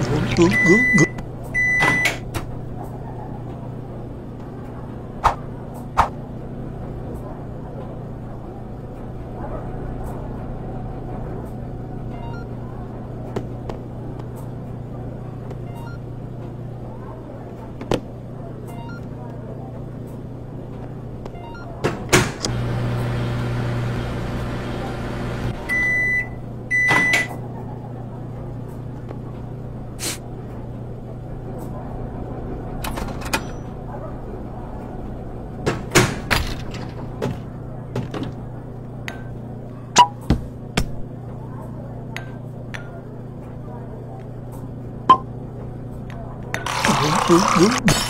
Go, go, go. Ooh, ooh.